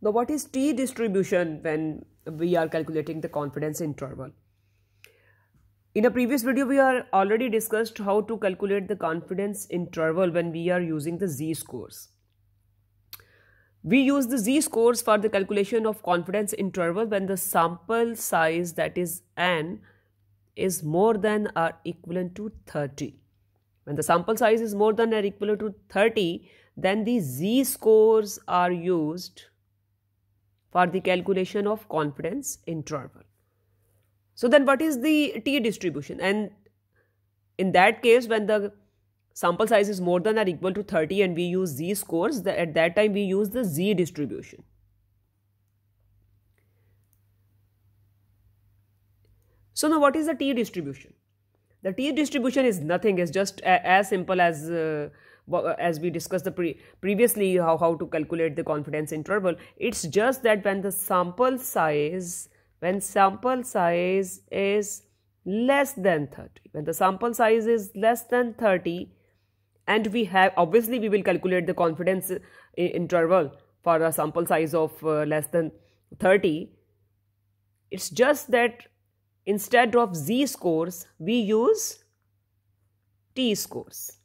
Now, what is t distribution when we are calculating the confidence interval? In a previous video, we are already discussed how to calculate the confidence interval when we are using the z-scores. We use the z-scores for the calculation of confidence interval when the sample size that is n is more than or equivalent to 30. When the sample size is more than or equal to 30, then the z-scores are used for the calculation of confidence interval. So then what is the t distribution? And in that case, when the sample size is more than or equal to 30 and we use z scores, the, at that time we use the z distribution. So now what is the t distribution? The t distribution is nothing, it's just a, as simple as uh, as we discussed the pre previously how, how to calculate the confidence interval it's just that when the sample size when sample size is less than 30 when the sample size is less than 30 and we have obviously we will calculate the confidence interval for a sample size of uh, less than 30 it's just that instead of z scores we use t scores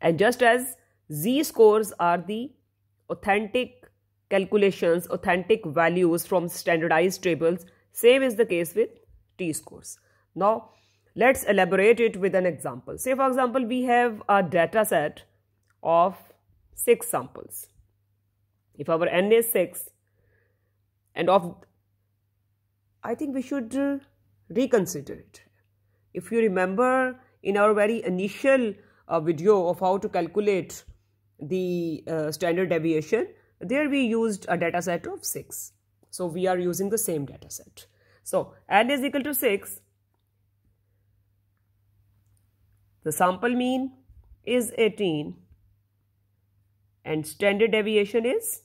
and just as z scores are the authentic calculations, authentic values from standardized tables, same is the case with t scores. Now, let's elaborate it with an example. Say, for example, we have a data set of 6 samples. If our n is 6 and of I think we should reconsider it. If you remember in our very initial a video of how to calculate the uh, standard deviation, there we used a data set of 6. So, we are using the same data set. So, n is equal to 6. The sample mean is 18 and standard deviation is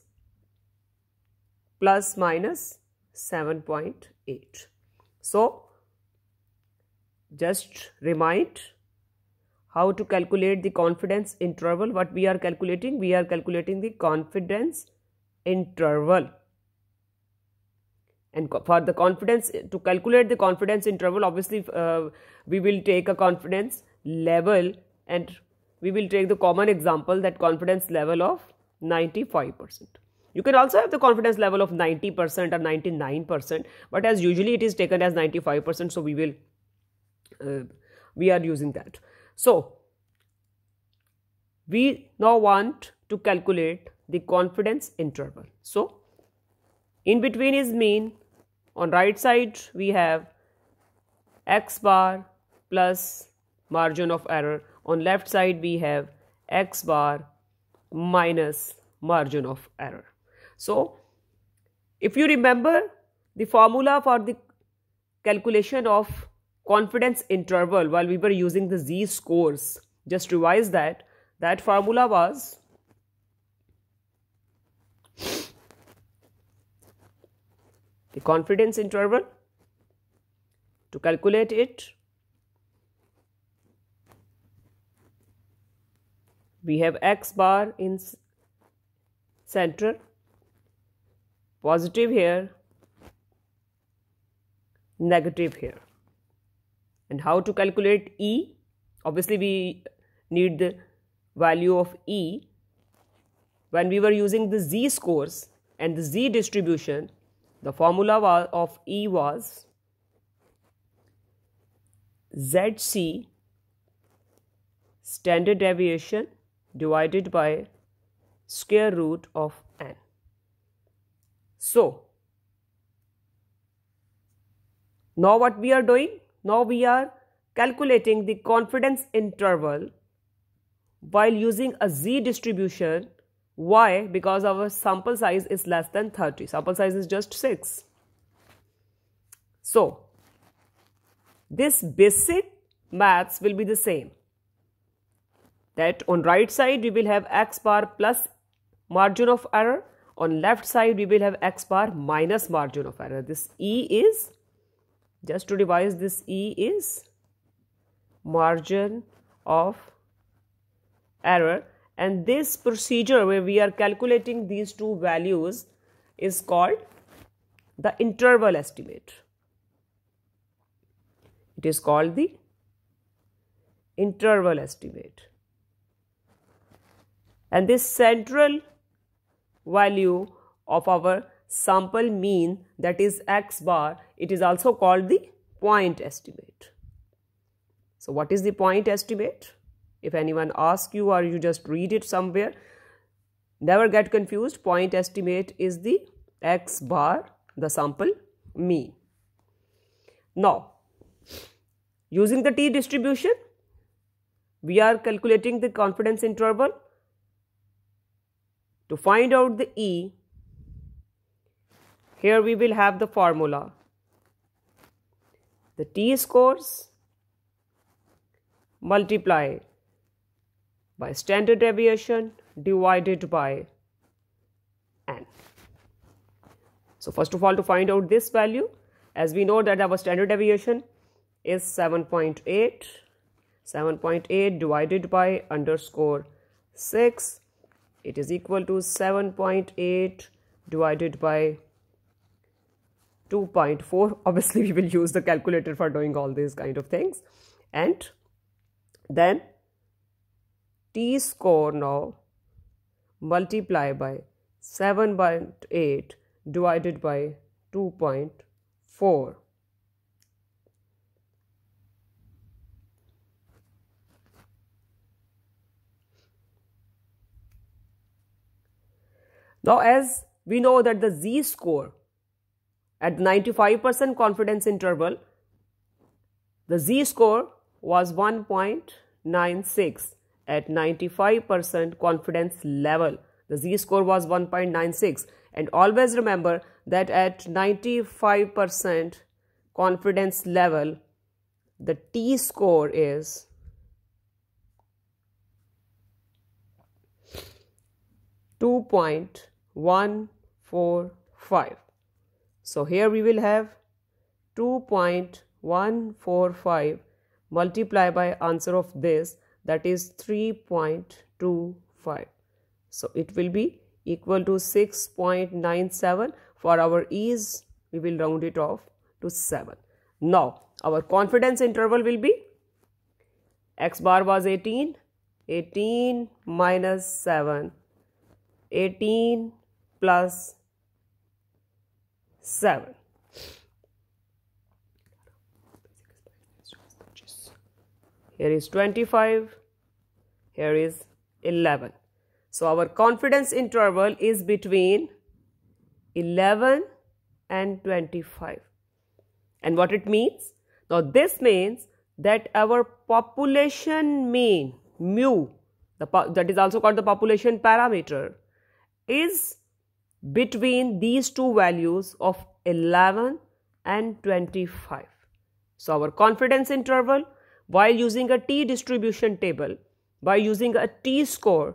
plus minus 7.8. So, just remind how to calculate the confidence interval? What we are calculating? We are calculating the confidence interval. And for the confidence to calculate the confidence interval obviously uh, we will take a confidence level and we will take the common example that confidence level of 95% you can also have the confidence level of 90% or 99% but as usually it is taken as 95% so we will uh, we are using that so, we now want to calculate the confidence interval. So, in between is mean, on right side we have x bar plus margin of error, on left side we have x bar minus margin of error. So, if you remember the formula for the calculation of confidence interval while we were using the z scores just revise that. That formula was the confidence interval to calculate it. We have x bar in center. Positive here. Negative here and how to calculate E? Obviously, we need the value of E. When we were using the Z scores and the Z distribution, the formula of E was ZC standard deviation divided by square root of n. So, now what we are doing? Now we are calculating the confidence interval while using a z distribution. Why? Because our sample size is less than 30. Sample size is just 6. So, this basic maths will be the same. That on right side we will have x bar plus margin of error. On left side we will have x bar minus margin of error. This E is just to revise this E is margin of error and this procedure where we are calculating these two values is called the interval estimate. It is called the interval estimate. And this central value of our sample mean that is x bar, it is also called the point estimate. So, what is the point estimate? If anyone asks you or you just read it somewhere, never get confused. Point estimate is the x bar, the sample mean. Now, using the t distribution, we are calculating the confidence interval to find out the E. Here we will have the formula. The t scores multiply by standard deviation divided by n. So first of all to find out this value as we know that our standard deviation is 7.8 7.8 divided by underscore 6 it is equal to 7.8 divided by 2.4 obviously we will use the calculator for doing all these kind of things. And then t score now multiply by 7.8 divided by 2.4 Now as we know that the z score at 95% confidence interval the z score was 1.96 at 95% confidence level. The z-score was 1.96 and always remember that at 95% confidence level the t-score is Two point one four five. So here we will have two point one four five multiply by answer of this that is 3.25 so it will be equal to 6.97 for our ease we will round it off to 7 now our confidence interval will be x bar was 18 18 minus 7 18 plus 7 here is 25 here is 11 so our confidence interval is between 11 and 25 and what it means? Now this means that our population mean mu the that is also called the population parameter is between these two values of 11 and 25 so our confidence interval while using a t distribution table by using a t score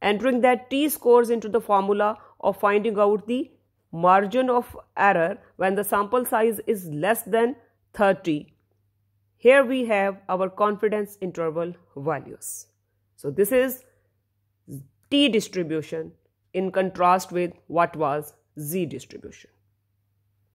entering that t scores into the formula of finding out the margin of error when the sample size is less than 30 here we have our confidence interval values. So this is t distribution in contrast with what was z distribution